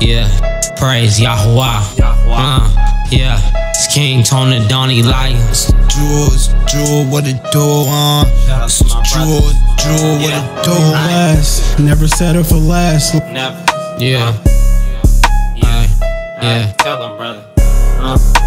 Yeah, praise Yahweh. Uh, yeah. It's KingToneThaDon EliYah. Jewels, Jewel, what it do, uh? Jewel, Jewel, what it do, last. Never settle for last. Never. Yeah. Yeah. Yeah. Tell them, brother. I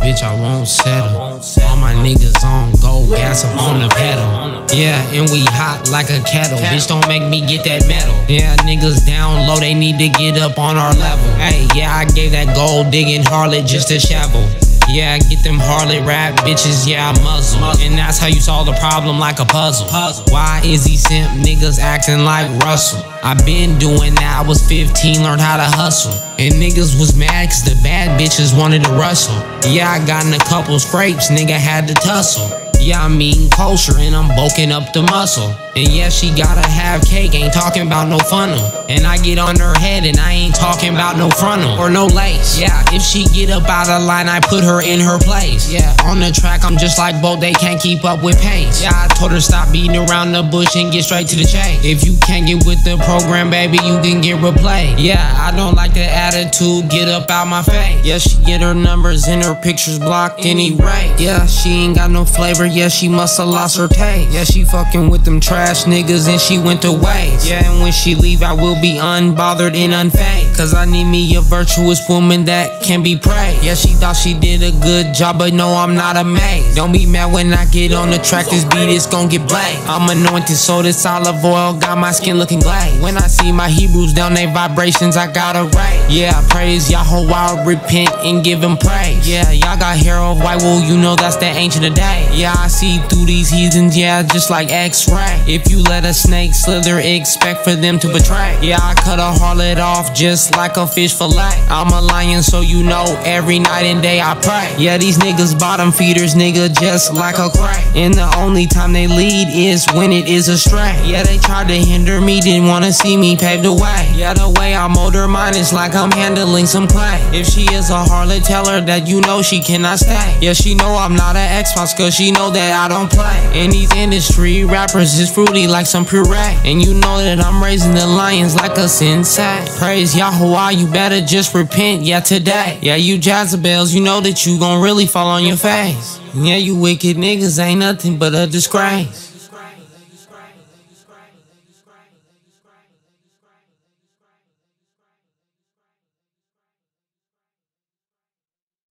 bitch, I won't settle. All my niggas on go, gas up on the pedal. Yeah, and we hot like a kettle. Bitch, don't make me get that metal. Yeah, niggas down low, they need to get up on our level. Hey, yeah, I gave that gold digging harlot just a shovel. Yeah, I get them harlot rap bitches, yeah, I muzzle. And that's how you solve the problem like a puzzle. Why is he simp niggas acting like Russell? I been doing that, I was 15, learned how to hustle. And niggas was mad cause the bad bitches wanted to rustle. Yeah, I got in a couple scrapes, nigga had to tussle. Yeah, I'm eating kosher and I'm bulking up the muscle. And yeah, she gotta have cake, ain't talking about no funnel. And I get on her head and I ain't talking about no frontal or no lace. Yeah, if she get up out of line, I put her in her place. Yeah, on the track, I'm just like Bolt, they can't keep up with pace. Yeah, I told her stop beating around the bush and get straight to the chase. If you can't get with the program, baby, you can get replaced. Yeah, I don't like the attitude, get up out my face. Yeah, she get her numbers and her pictures blocked anyway. Yeah, she ain't got no flavor, yeah, she must have lost her taste. Yeah, she fucking with them trash niggas and she went to waste. Yeah, and when she leave, I will be unbothered and unfazed. Cause I need me a virtuous woman that can be praised. Yeah, she thought she did a good job, but no, I'm not amazed. Don't be mad when I get on the track, this beat is gon' get blazed. I'm anointed, so this olive oil got my skin looking glazed. When I see my Hebrews down they vibrations, I gotta raise. Yeah, I praise Yahweh, I repent and give him praise. Yeah, y'all got hair of white wool, you know that's the ancient of day. Yeah, I see through these heathens, yeah, just like X-ray. If you let a snake slither, expect for them to betray. Yeah, I cut a harlot off just like a fish fillet. I'm a lion, so you know every night and day I pray. Yeah, these niggas bottom feeders, nigga, just like a cray. And the only time they lead is when it is astray. Yeah, they tried to hinder me, didn't wanna see me pave the way. Yeah, the way I mold her mind is like I'm handling some clay. If she is a harlot, tell her that you know she cannot stay. Yeah, she know I'm not an Xbox, cause she know that I don't play. And these industry rappers is fruity like some puree. And you know that I'm raising the lions like a sensei. Praise Yahweh, you better just repent, yeah, today. Yeah, you Jezebels, you know that you gon' really fall on your face. Yeah, you wicked niggas ain't nothing but a disgrace.